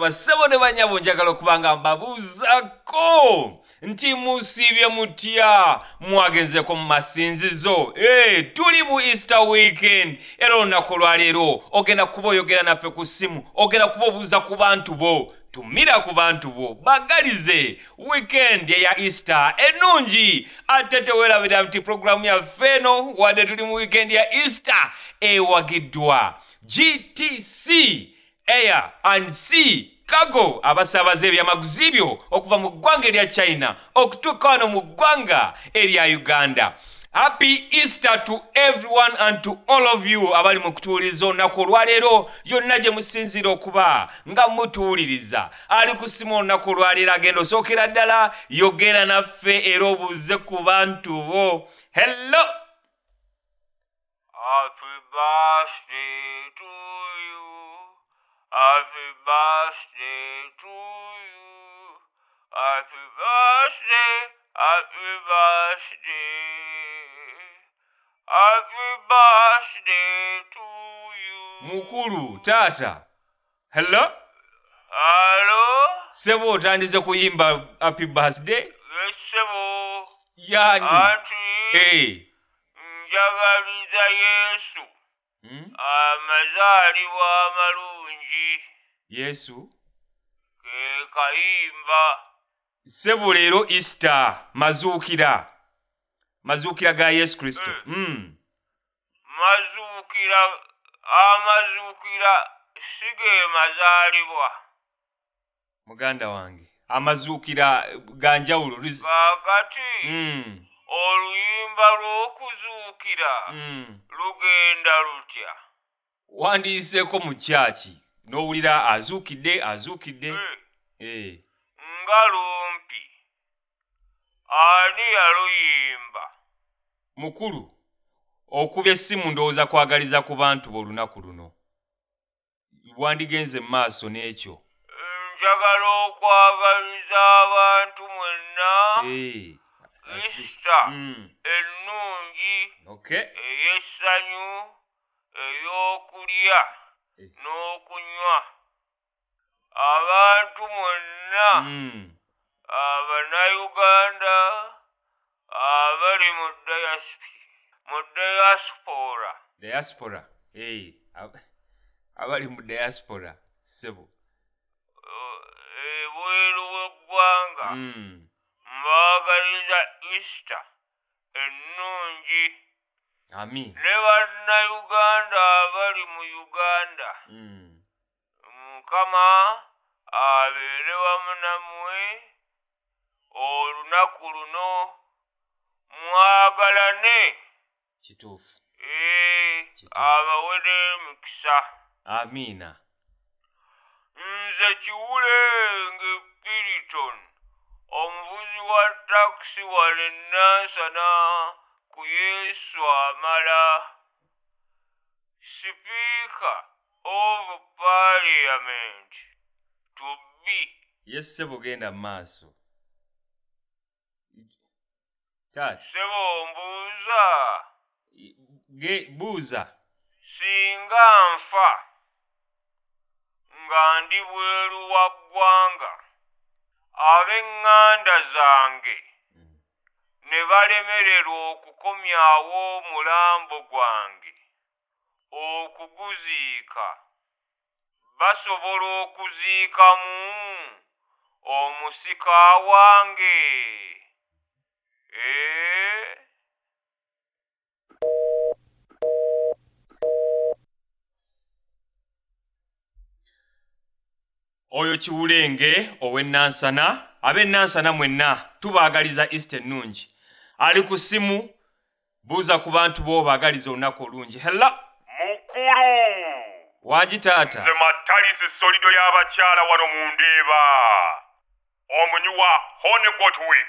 bassebo ne banyabo njagala okuba nga mbabuuzako nti musiibye mutya mwagenzeko mu masinzizo. E, tuli mu easter weekend. Era olunaku olwaleero ogenda kuba oyogera naffe ku ssimu ogenda kuba obuuza ku bantu bo tumira ku bantu bo. Bagalize weekend eya easter ennungi. Ate teweerabira nti puroguramu yaffe eno wadde tuli mu weekend ya easter ewagiddwa. Gtc air and sea kago abasaabaza ebyamaguzi byo okuva mu ggwanga erya china okutuuka wano mu ggwanga erya uganda. Happy easter to everyone and to all of you abali mu kutuwuliriza olunaku olwaleero yonna gye musinziira okuba nga mutuwuliriza. Ali ku simu olunaku olwaleero agenda osookera ddala yogera naffe era obuuze ku bantu bo. Hello! Happy birthday. Happy birthday to you. Happy birthday. Happy birthday. Happy birthday to you. mukulu taata hello Hello? sebo otandise kuyimba happy birthday Yes, sebo. yani Auntie. hey. Njagaliza Yesu. hmm? Amazaalibwa amalungi. Yesu Ke kayimba. sebo leero easter mazuukira mazuukira ga yesu kristo mm. mazuukira amazuukira sige mazaalibwa muganda wange amazuukira ga njawulo kaakati mm. oluyimba lw'okuzuukira mm. lugenda lutya wandiyiseeko mu kyaki n'owulira azuukidde azuukidde Eh, Eh. nga lumpi ani yaluyimba mukulu okubya essimu ndowooza kwagaliza ku bantu b'olunaku luno wandigenze mu maaso n'ekyo njagala okwagaliza abantu mwenna Eh, at least. Easter. Mm. ennungi okay ey'essanyu ey'okulya. N'okunywa. Abantu mwenna Mm. abannayuganda abali mu mu diaspora diaspora? Eh, ab- abali mu diaspora sebo. Eh, ebweru w'eggwanga Mm. mbaagaliza easter ennungi. Amin. Ne bannayuganda abali mu uganda Mm. Mukama abeere wamu nammwe olunaku luno mwagalane. Kituufu. Ee abawere emikisa amiina. Nze kiwulenge piriton omuvuzi wa takisi wano enansana ku yesu amala. Sipiika of parliament to be. Ye ssebo genda mu maaso taata. Sebo mbuuza ge buuza. Singa nfa. Nga ndi bweru wa ggwanga. Ab'eŋŋanda zange. Ne balemererwa okukomyawo omulambo gwange okuguziika basobola okuziikamu omusika wange. Ee oyo kiwulenge ow'ennansana ab'ennansana mwenna tubaagaliza easter ennungi. Ali ku ssimu buuza ku bantu bo baagaliza olunaku olungi. Mukulu wangi taata nze matalisi solido y'abakyala wano mu ndeeba. Omunyuwa honegotwid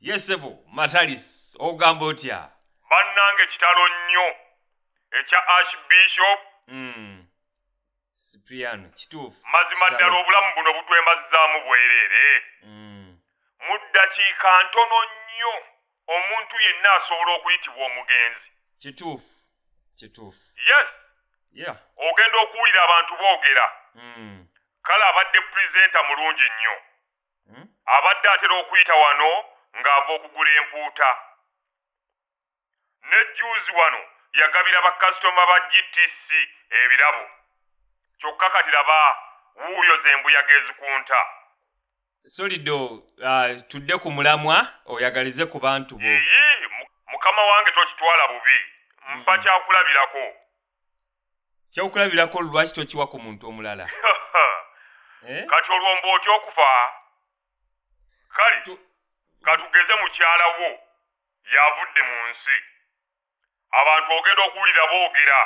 yesebo matalis ogamba otya? Bannange kitalo nnyo. Ekya archbishop mm. sipriano kituufu mazima ddala obulamu buno butwembazzaamu bwereere. Mm. mu ddakiika ntono nnyo omuntu yenna asobola okuyitibwa omugenzi. Kituufu kituufu. Yes. Ogenda okuwulira abantu boogera. Mm. kale abadde pulezenta mulungi nnyo. Hmm? abadde atera okuyita wano ng'ava okugula empuuta. Ne juuzi wano yagabira bakasitoma ba gtc ebirabo. Kyokka kati laba wuuyo ze mbuyaga ezikunta. Solido uh, tudde ku mulamwa oyagalize ku bantu bo. Mukama wange tokitwala bubi. Mpa kyakulabirako kyokulabirako lwaki tokiwa ku muntu omulala? Eh? kati olwomba otya okufa? Kale Tu- katugeze mukyala wo yavudde mu nsi. Abantu ogenda okuwulira boogera.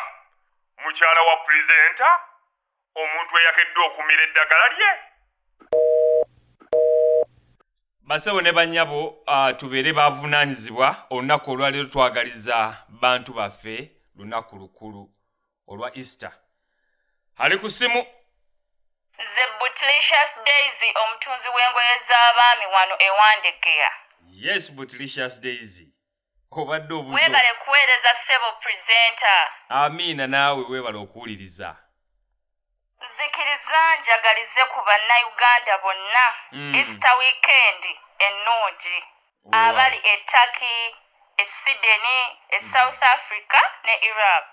Mukyala wa pulezenta omuntu eyakedde okumira eddagala lye. Basebo ne bannyabo uh, tubeere bavunaanyizibwa olunaku olwaleero twagaliza bantu baffe lunaku lukulu olwa easter. Ali ku simu. Nze butlicious daisy omutunzi w'engoye z'abaami wano ewandegeya yes butlicious daisy. Obadde obuzo. Weebale kuweereza ssebo purezenta amiina naawe weebala okuwuliriza. Nzikiriza njagalize ku bannayuganda bonna. Mm. easter weekend ennungi. Abali e turkey e sweden e south africa ne iraq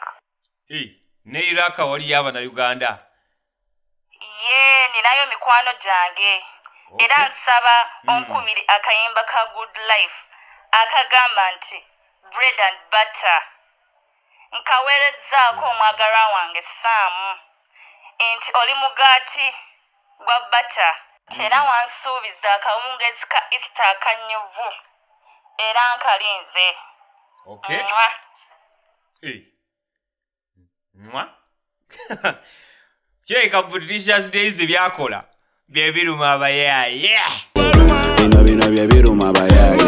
ne iraka waliyo abanayuganda ye ninayo mikwano gyange. Okay. era nsaba Mm. onkumire akayimba ka good life akagamba nti bread and butter. Nkaweerezzaako omwagalwa wange saamu nti oli mugaati gwa bata era wansuubiza akawungeezi ka easter akanyuvu. Era nkalinze okay. Mwah. Eh. Mwa kirabika butlicious daisy byakola. Byebiruma abayaaye bino bino bye biruma abayaaye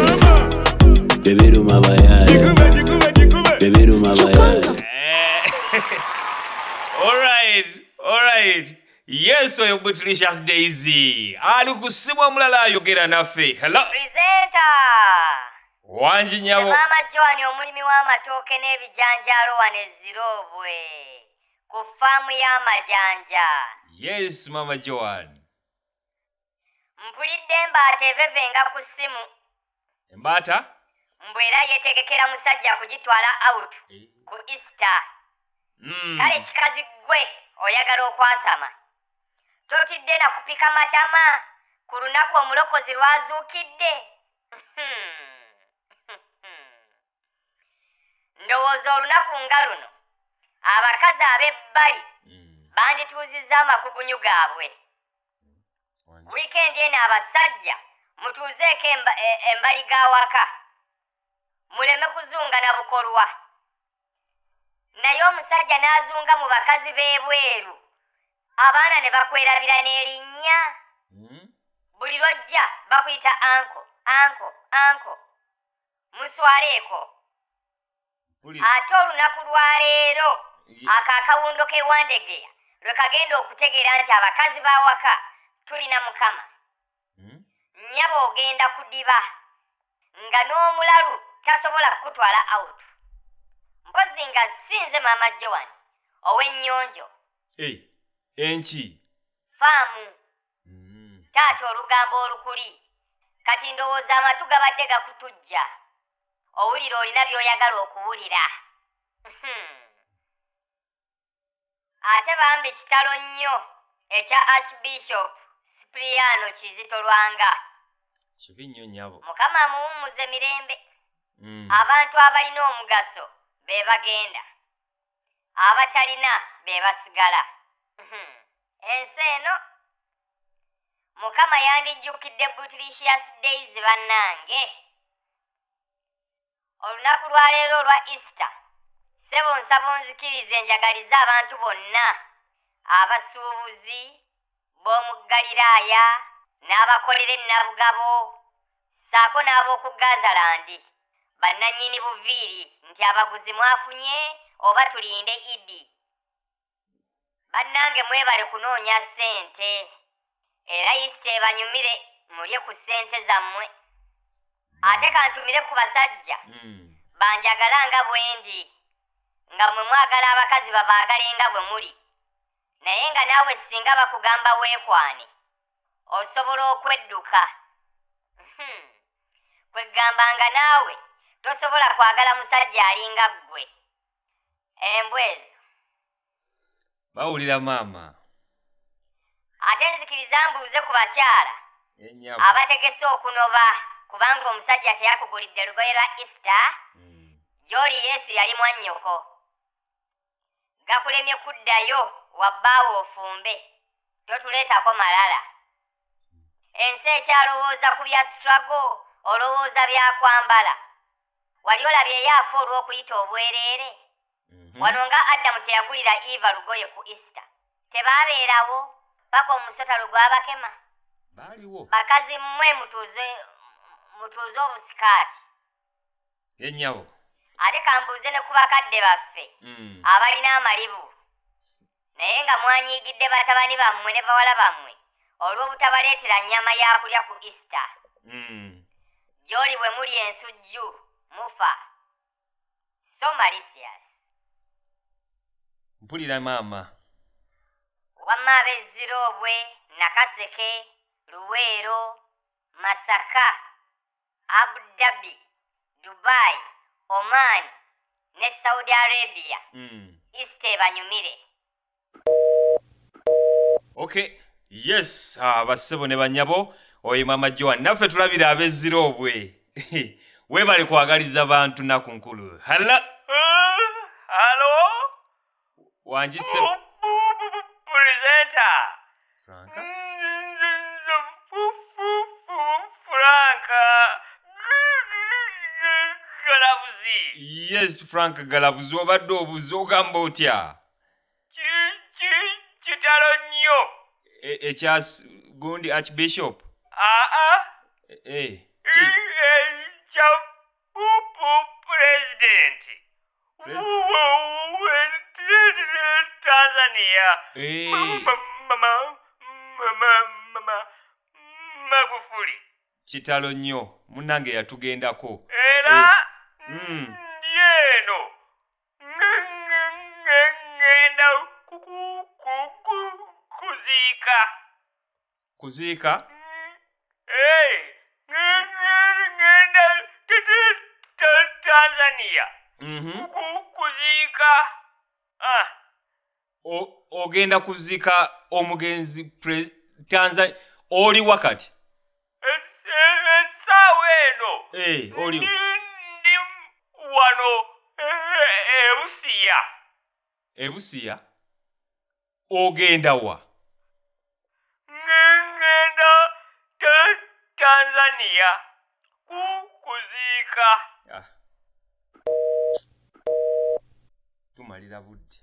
bye biruma abayaaye bye biruma abayaaye alright alright yes oyo butlicious daisy ali ku simu omulala ayogera naffe. Hello. Purezenta wangi nyabo maama john omulimi w'amatooke n'ebijanjaalo wano eziroobwe ku faamu y'amajanja yes mama joan. Mpulidde embaata evevenga ku ssimu. Embaata mbw era yeetegekera musajja kugitwala out ku easter. Mm. kale kikazi ggwe oyagala okwasama. Totidde na kupika matama ku lunaku omulokozi lwazuukidde ndowooza olunaku nga luno abakazi ab'ebbali Mm. bandituuzizza amakugunyu gaabwe Wangi. wiikendi eno abasajja mutuuzeeko e- embali g'awaka muleme kuzunga na bukolwa naye omusajja n'azunga mu bakazi b'ebweru abaana ne bakwerabira n'erinnya Mm. buli lwojja bakuyita anko anko anko muswaleeko. Ate olunaku lwa leero Ye- ako akawundo k'ewandegeya lwe kagenda okutegeera nti abakazi b'awaka tulina mukama. Mm. nnyaba ogenda kudiba nga n'omulalu tasobola kukutwala out mpozi nga sinze maama joan ow'ennyonjo. Enki. Faamu. Mm. taata olugambo olukuli kati ndowooza amatu gabadde gakutujja owulira olina by'oyagala okuwulira? Hmm. ate bambi kitalo nnyo ekya archbishop sipiriyano kizito lwanga. Kibi nnyo nyabo mukama amuwummuze mirembe. Mm. abantu abalina omugaso be bagenda. Abatalina be basigala. Mhm. ensi eno mukama yandijjukidde butricious days bannange olunaku lwa leero olwa easter. Sebo nsaba onzikirize njagalize abantu bonna. Abasuubuzi b'omu galiraaya n'abakolera ennabugabo saako n'ab'oku gazalandi bannannyini buviiri nti abaguzi mwafunye oba tulinde idi bannange mwebale kunoonya ssente. Era yisita ebanyumire mulye ku ssente zammwe ate kantumire ku basajja. Mm. banjagala nga bwe ndi nga mwe mwagala abakazi babaagale nga bwe muli. Naye nga naawe singa bakugamba weekwane osobola okwedduka. Hmm. kwegamba nga naawe tosobola kwagala musajja alinga ggwe. Embwa ezo bawulira maama. Ate nzikiriza mbuuze ku bakyala abategese okunoba kubanga omusajja teyakugulidde lugoye lwa isita Mm. gy'oli yesu yali mwannyoko gakulemye kuddayo wabbaawo ofumbe totuleetako malala. Ensi ekyalowooza ku bya struggle olowooza byakwambala wali olabye yaafa olw'okuyita obwereere? Mhm. wano nga adamu teyagulira eva lugoye ku isita tebaabeerawo paka omusota lwe gwabakema. Bakazi mmwe mutuuze mutuuze obusikaati enyabu ate kambuuze ne ku bakadde baffe. Mm. abalina amalibu. Naye nga mwanyiigidde batabani bammwe ne bawala bammwe olw'obutabaleetera nnyama yakulya ku isita Mm. gy'oli bwe muli ensujju mufa. So malicious. Mpulira maama. Wamma ab'ezziroobwe nakaseke luweero masaka abu dhabi dubai oman ne saudi arabia. Mm. isita ebanyumire okay. Yes ah, bassebo ne banyabo. Oyo mama joan naffe tulabira ab'ezziroobwe weebale kwagaliza bantu naku nkulu. Hala halo wangise purezenta franka? Nze franka galabuzi yes frank galabuzi obadde obuzi ogamba otya? Ki- ki- kitalo nnyo. E- ekya s- gundi archbishop? Aa. Eh, eh, ki? Ekya pupu pulezidenti Pres- tanzania. Ma- ma- ma- ma- ma- ma- magufuli. Kitalo nnyo munnange yatugendako. Era Mm. ndi eno Nge- nge- nge- ngenda ku- ku- ku- ku- kuziika kuziika ngenda tanzania. Mhm. Ku- kuziika Ah, O- ogenda kuziika omugenzi tanzania oli wakati? Essaawa eno. Eh, oli ndi ndi wano e- e- e busiya ebusiya ogenda wa? Nge- ngenda ta- tanzania. Ku kuziika Ah. tumalira budde